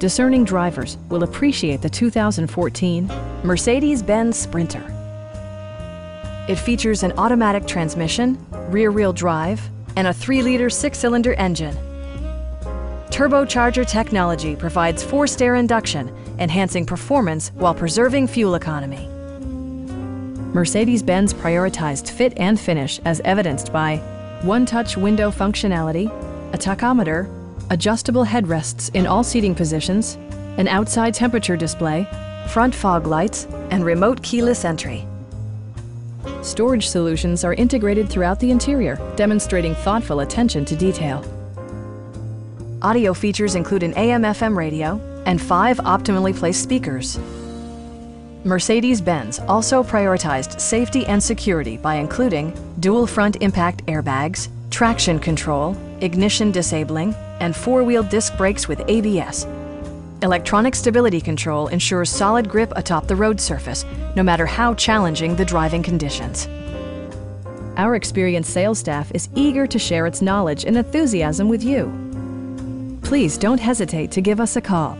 discerning drivers will appreciate the 2014 Mercedes-Benz Sprinter. It features an automatic transmission, rear-wheel drive, and a 3-liter six-cylinder engine. Turbocharger technology provides forced air induction, enhancing performance while preserving fuel economy. Mercedes-Benz prioritized fit and finish as evidenced by one-touch window functionality, a tachometer, adjustable headrests in all seating positions, an outside temperature display, front fog lights, and remote keyless entry. Storage solutions are integrated throughout the interior, demonstrating thoughtful attention to detail. Audio features include an AM-FM radio and five optimally placed speakers. Mercedes-Benz also prioritized safety and security by including dual front impact airbags, traction control, ignition disabling, and four-wheel disc brakes with ABS. Electronic stability control ensures solid grip atop the road surface, no matter how challenging the driving conditions. Our experienced sales staff is eager to share its knowledge and enthusiasm with you. Please don't hesitate to give us a call.